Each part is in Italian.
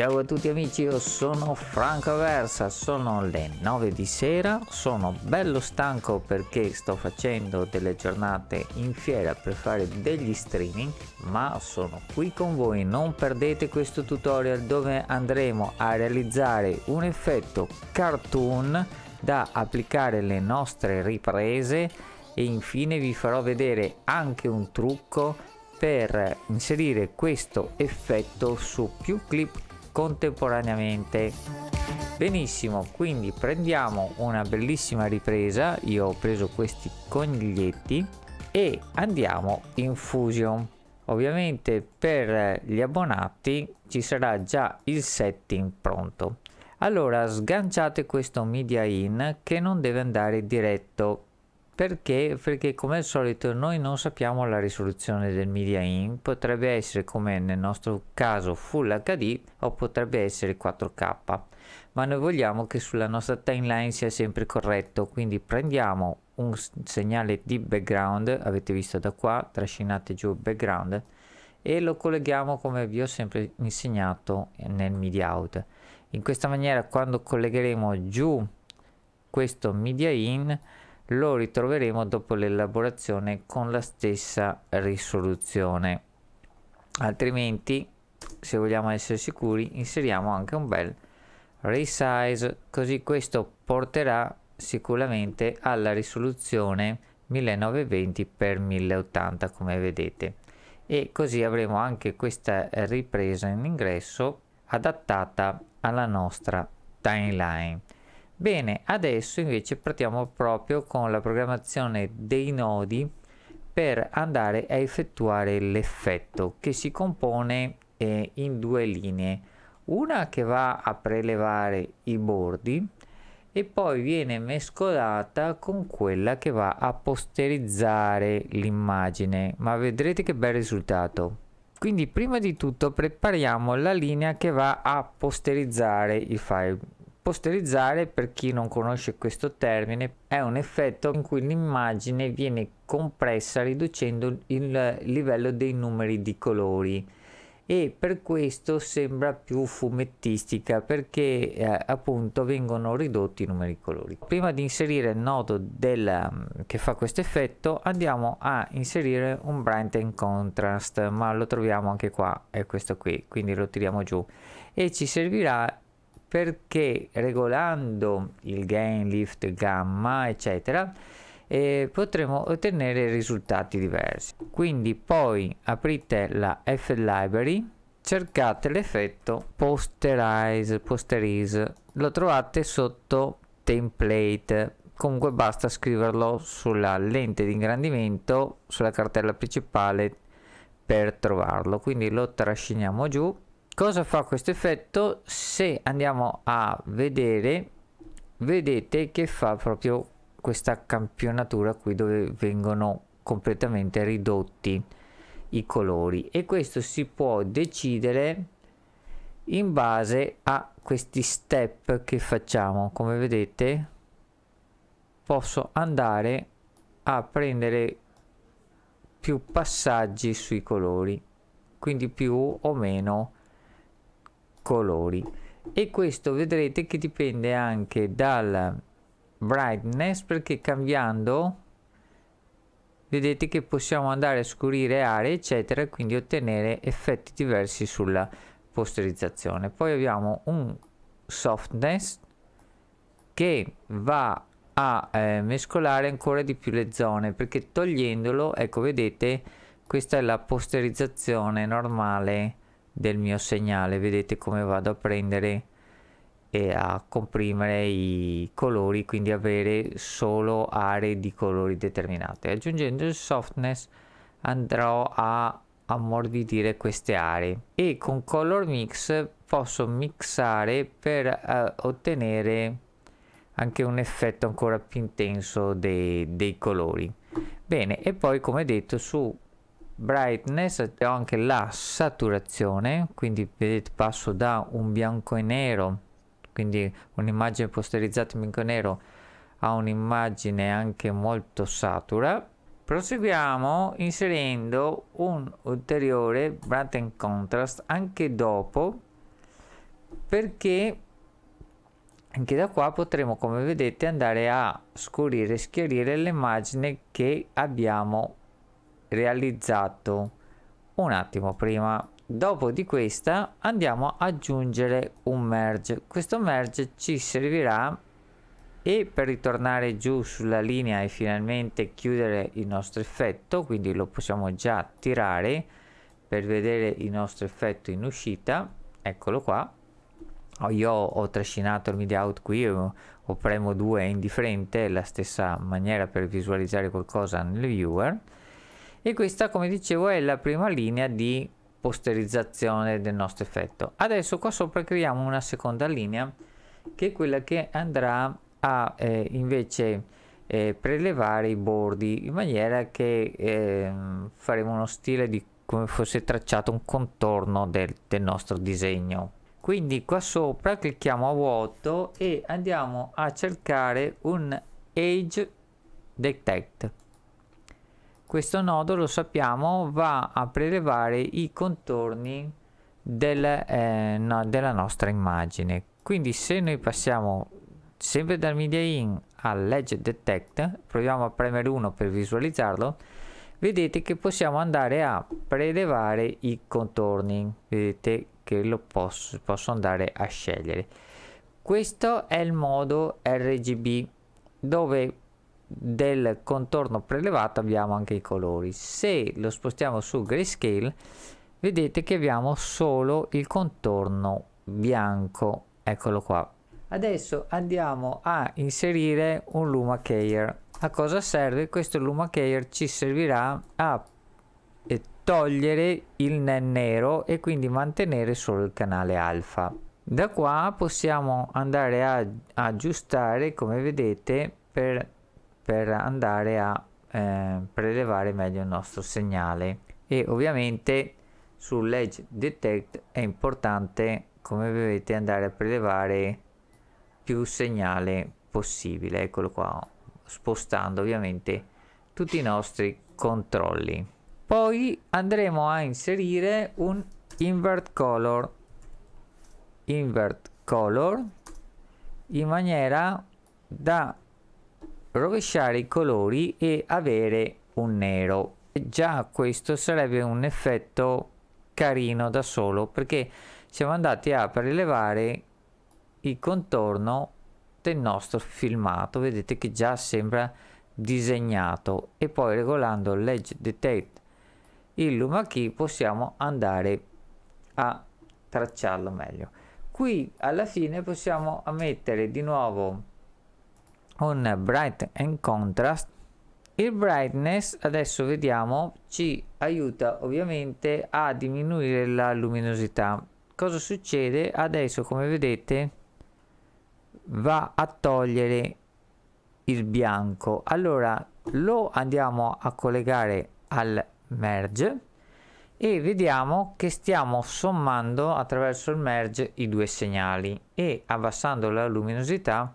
Ciao a tutti amici, io sono Franco Versa, sono le 9 di sera, sono bello stanco perché sto facendo delle giornate in fiera per fare degli streaming, ma sono qui con voi, non perdete questo tutorial dove andremo a realizzare un effetto cartoon da applicare alle nostre riprese e infine vi farò vedere anche un trucco per inserire questo effetto su più clip contemporaneamente. Benissimo quindi prendiamo una bellissima ripresa io ho preso questi coniglietti e andiamo in fusion. Ovviamente per gli abbonati ci sarà già il setting pronto. Allora sganciate questo media in che non deve andare diretto perché? Perché come al solito noi non sappiamo la risoluzione del media in, potrebbe essere come nel nostro caso Full HD o potrebbe essere 4K, ma noi vogliamo che sulla nostra timeline sia sempre corretto, quindi prendiamo un segnale di background, avete visto da qua, trascinate giù background e lo colleghiamo come vi ho sempre insegnato nel media out. In questa maniera quando collegheremo giù questo media in lo ritroveremo dopo l'elaborazione con la stessa risoluzione. Altrimenti se vogliamo essere sicuri inseriamo anche un bel resize così questo porterà sicuramente alla risoluzione 1920 x 1080 come vedete. E così avremo anche questa ripresa in ingresso adattata alla nostra timeline Bene, adesso invece partiamo proprio con la programmazione dei nodi per andare a effettuare l'effetto che si compone eh, in due linee. Una che va a prelevare i bordi e poi viene mescolata con quella che va a posterizzare l'immagine ma vedrete che bel risultato quindi prima di tutto prepariamo la linea che va a posterizzare il file Posterizzare, per chi non conosce questo termine, è un effetto in cui l'immagine viene compressa riducendo il livello dei numeri di colori e per questo sembra più fumettistica perché eh, appunto vengono ridotti i numeri di colori. Prima di inserire il nodo del, che fa questo effetto andiamo a inserire un Brighten Contrast ma lo troviamo anche qua, è questo qui, quindi lo tiriamo giù e ci servirà perché regolando il gain, lift, gamma, eccetera, eh, potremo ottenere risultati diversi. Quindi poi aprite la F Library, cercate l'effetto posterize, posterize, lo trovate sotto template. Comunque basta scriverlo sulla lente di ingrandimento, sulla cartella principale per trovarlo. Quindi lo trasciniamo giù cosa fa questo effetto? Se andiamo a vedere vedete che fa proprio questa campionatura qui dove vengono completamente ridotti i colori. E questo si può decidere in base a questi step che facciamo. Come vedete posso andare a prendere più passaggi sui colori quindi più o meno colori. E questo vedrete che dipende anche dal brightness perché cambiando vedete che possiamo andare a scurire aree eccetera quindi ottenere effetti diversi sulla posterizzazione. Poi abbiamo un softness che va a eh, mescolare ancora di più le zone perché togliendolo ecco vedete questa è la posterizzazione normale del mio segnale. Vedete come vado a prendere e a comprimere i colori quindi avere solo aree di colori determinate. Aggiungendo il softness andrò a ammorbidire queste aree. E con color mix posso mixare per uh, ottenere anche un effetto ancora più intenso dei, dei colori. Bene e poi come detto su brightness ho anche la saturazione quindi vedete passo da un bianco e nero quindi un'immagine posterizzata in bianco e nero a un'immagine anche molto satura. Proseguiamo inserendo un ulteriore brighten contrast anche dopo perché anche da qua potremo come vedete andare a scurire e schiarire l'immagine che abbiamo realizzato. Un attimo prima. Dopo di questa andiamo ad aggiungere un merge. Questo merge ci servirà e per ritornare giù sulla linea e finalmente chiudere il nostro effetto quindi lo possiamo già tirare per vedere il nostro effetto in uscita. Eccolo qua. Io ho trascinato il media out qui o, o premo 2 è indifferente la stessa maniera per visualizzare qualcosa nel viewer e questa come dicevo è la prima linea di posterizzazione del nostro effetto. Adesso qua sopra creiamo una seconda linea che è quella che andrà a eh, invece eh, prelevare i bordi in maniera che eh, faremo uno stile di come fosse tracciato un contorno del, del nostro disegno. Quindi qua sopra clicchiamo a vuoto e andiamo a cercare un age detect questo nodo lo sappiamo va a prelevare i contorni del, eh, no, della nostra immagine. Quindi se noi passiamo sempre dal media in all'edge detect proviamo a premere 1 per visualizzarlo vedete che possiamo andare a prelevare i contorni. Vedete che lo posso, posso andare a scegliere. Questo è il modo RGB dove del contorno prelevato abbiamo anche i colori. Se lo spostiamo su grayscale vedete che abbiamo solo il contorno bianco. Eccolo qua. Adesso andiamo a inserire un luma keyer a cosa serve? Questo luma keyer ci servirà a togliere il nero e quindi mantenere solo il canale alfa. Da qua possiamo andare a aggiustare come vedete per, per andare a eh, prelevare meglio il nostro segnale. E ovviamente sull'edge detect è importante come vedete andare a prelevare più segnale possibile. Eccolo qua spostando ovviamente tutti i nostri controlli. Poi andremo a inserire un invert color. Invert color in maniera da rovesciare i colori e avere un nero. Già questo sarebbe un effetto carino da solo perché siamo andati a prelevare il contorno del nostro filmato. Vedete che già sembra disegnato. E poi regolando l'edge detect il luma key possiamo andare a tracciarlo meglio. Qui alla fine possiamo mettere di nuovo un bright and contrast. Il brightness adesso vediamo ci aiuta ovviamente a diminuire la luminosità. Cosa succede? Adesso come vedete va a togliere il bianco. Allora lo andiamo a collegare al merge e vediamo che stiamo sommando attraverso il merge i due segnali e abbassando la luminosità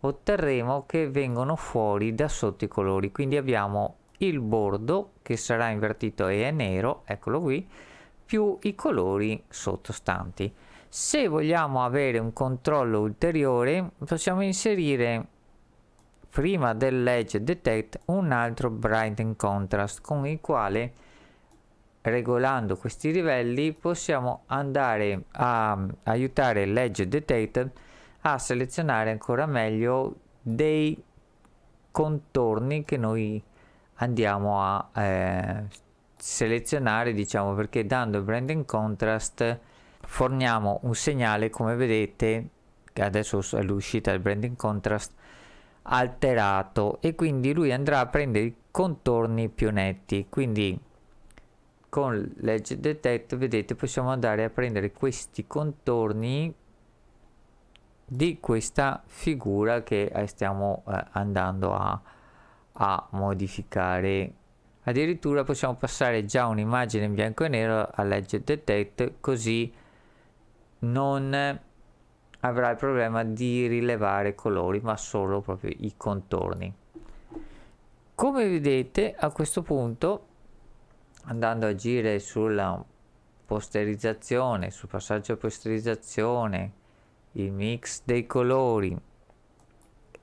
otterremo che vengono fuori da sotto i colori. Quindi abbiamo il bordo che sarà invertito e è nero eccolo qui più i colori sottostanti. Se vogliamo avere un controllo ulteriore possiamo inserire prima dell'edge detect un altro brighten contrast con il quale regolando questi livelli possiamo andare a aiutare l'edge detect a selezionare ancora meglio dei contorni che noi andiamo a eh, selezionare diciamo perché dando il branding contrast forniamo un segnale come vedete che adesso è l'uscita del branding contrast alterato. E quindi lui andrà a prendere i contorni più netti. Quindi con l'edge detect vedete possiamo andare a prendere questi contorni di questa figura che eh, stiamo eh, andando a, a modificare. Addirittura possiamo passare già un'immagine in bianco e nero all'edge detect così non avrà il problema di rilevare colori ma solo proprio i contorni. Come vedete a questo punto andando a agire sulla posterizzazione sul passaggio a posterizzazione il mix dei colori.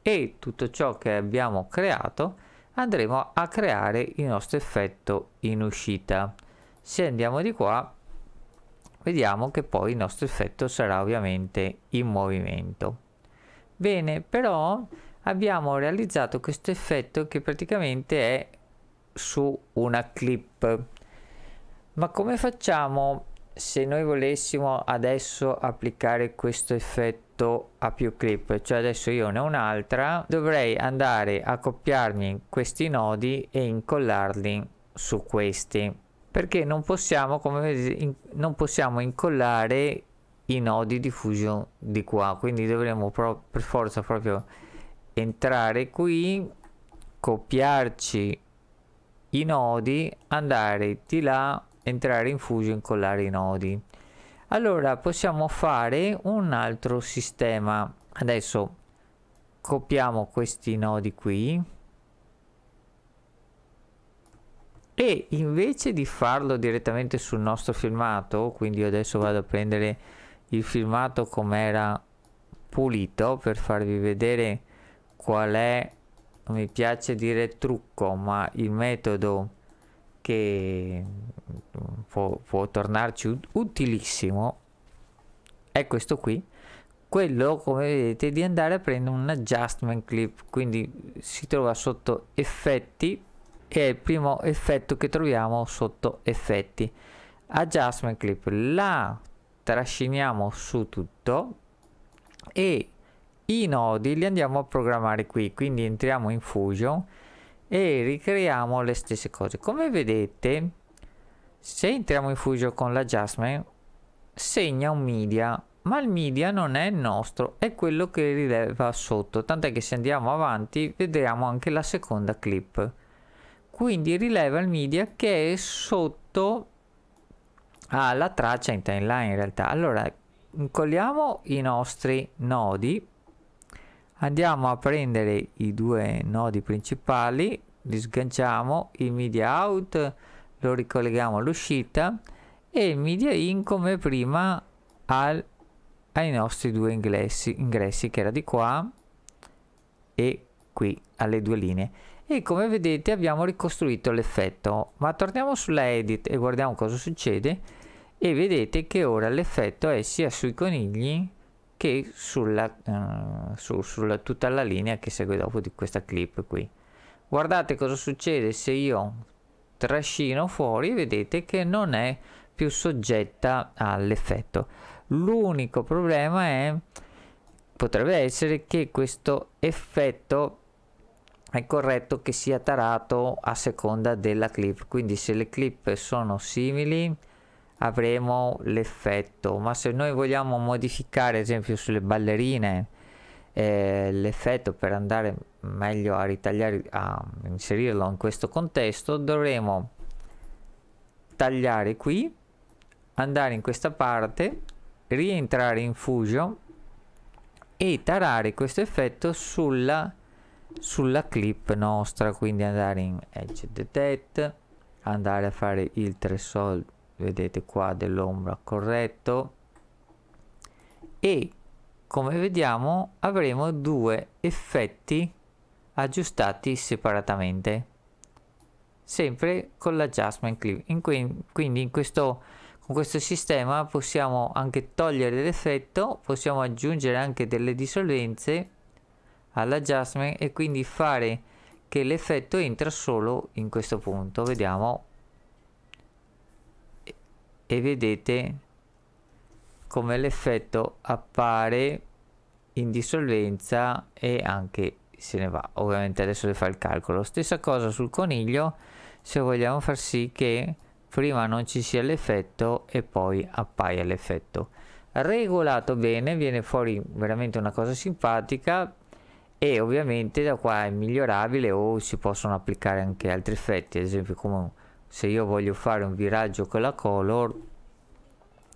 E tutto ciò che abbiamo creato andremo a creare il nostro effetto in uscita. Se andiamo di qua vediamo che poi il nostro effetto sarà ovviamente in movimento. Bene però abbiamo realizzato questo effetto che praticamente è su una clip. Ma come facciamo se noi volessimo adesso applicare questo effetto a più clip cioè adesso io ne ho un'altra dovrei andare a copiarmi questi nodi e incollarli su questi. Perché non possiamo come vedete non possiamo incollare i nodi di fusion di qua quindi dovremo pro, per forza proprio entrare qui copiarci i nodi andare di là entrare in fusion incollare i nodi. Allora possiamo fare un altro sistema. Adesso copiamo questi nodi qui. E invece di farlo direttamente sul nostro filmato quindi adesso vado a prendere il filmato come era pulito per farvi vedere qual è mi piace dire trucco ma il metodo che può, può tornarci utilissimo è questo qui. Quello come vedete di andare a prendere un adjustment clip. Quindi si trova sotto effetti e è il primo effetto che troviamo sotto effetti. Adjustment clip. La trasciniamo su tutto e i nodi li andiamo a programmare qui. Quindi entriamo in fusion e ricreiamo le stesse cose. Come vedete se entriamo in fusion con l'adjustment segna un media ma il media non è il nostro è quello che rileva sotto. Tant'è che se andiamo avanti vedremo anche la seconda clip. Quindi rileva il media che è sotto alla traccia in timeline in realtà. Allora incolliamo i nostri nodi andiamo a prendere i due nodi principali li sganciamo il media out lo ricolleghiamo all'uscita e il media in come prima al, ai nostri due ingressi, ingressi che era di qua e qui alle due linee. E come vedete abbiamo ricostruito l'effetto ma torniamo sulla edit e guardiamo cosa succede. E vedete che ora l'effetto è sia sui conigli che sulla, uh, su, sulla tutta la linea che segue dopo di questa clip qui. Guardate cosa succede se io trascino fuori vedete che non è più soggetta all'effetto. L'unico problema è potrebbe essere che questo effetto è corretto che sia tarato a seconda della clip. Quindi se le clip sono simili avremo l'effetto ma se noi vogliamo modificare ad esempio sulle ballerine eh, l'effetto per andare meglio a ritagliare a inserirlo in questo contesto dovremo tagliare qui andare in questa parte rientrare in fusion e tarare questo effetto sulla sulla clip nostra quindi andare in edge detect andare a fare il threshold vedete qua dell'ombra corretto? E come vediamo avremo due effetti aggiustati separatamente. Sempre con l'adjustment clip. In quindi in questo con questo sistema possiamo anche togliere l'effetto possiamo aggiungere anche delle dissolvenze all'adjustment e quindi fare che l'effetto entra solo in questo punto. Vediamo e vedete come l'effetto appare in dissolvenza e anche se ne va. Ovviamente adesso deve fare il calcolo. Stessa cosa sul coniglio se vogliamo far sì che prima non ci sia l'effetto e poi appaia l'effetto. Regolato bene viene fuori veramente una cosa simpatica e ovviamente da qua è migliorabile o si possono applicare anche altri effetti ad esempio come se io voglio fare un viraggio con la color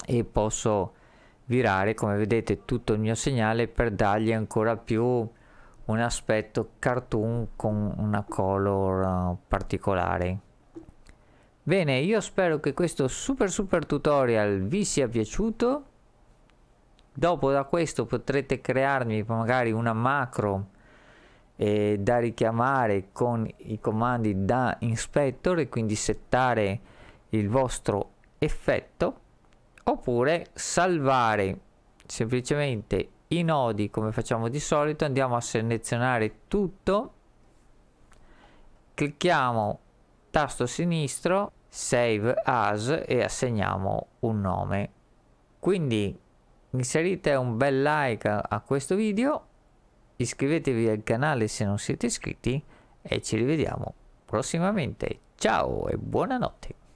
e posso virare come vedete tutto il mio segnale per dargli ancora più un aspetto cartoon con una color uh, particolare. Bene io spero che questo super super tutorial vi sia piaciuto. Dopo da questo potrete crearmi magari una macro eh, da richiamare con i comandi da inspector e quindi settare il vostro effetto oppure salvare semplicemente i nodi come facciamo di solito. Andiamo a selezionare tutto. Clicchiamo tasto sinistro save as e assegniamo un nome. Quindi inserite un bel like a questo video iscrivetevi al canale se non siete iscritti e ci rivediamo prossimamente. Ciao e buonanotte